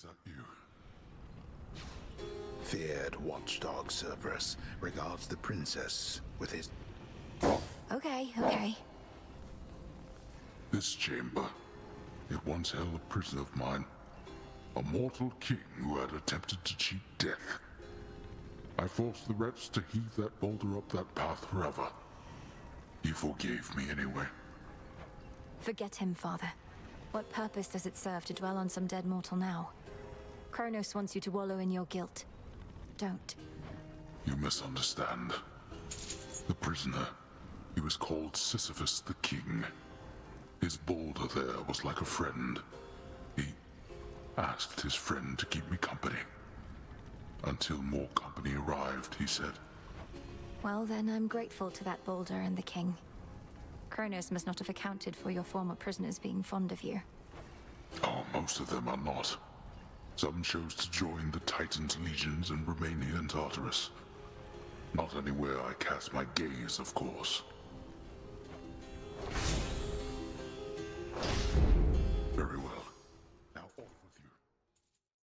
Is that you? Feared watchdog Cerberus regards the princess with his. Okay, okay. This chamber. It once held a prisoner of mine. A mortal king who had attempted to cheat death. I forced the wretch to heave that boulder up that path forever. He forgave me anyway. Forget him, Father. What purpose does it serve to dwell on some dead mortal now? Kronos wants you to wallow in your guilt. Don't. You misunderstand. The prisoner, he was called Sisyphus the King. His boulder there was like a friend. He asked his friend to keep me company. Until more company arrived, he said. Well, then I'm grateful to that boulder and the king. Kronos must not have accounted for your former prisoners being fond of you. Oh, most of them are not. Some chose to join the Titan's legions and remain here in Tartarus. Not anywhere I cast my gaze, of course.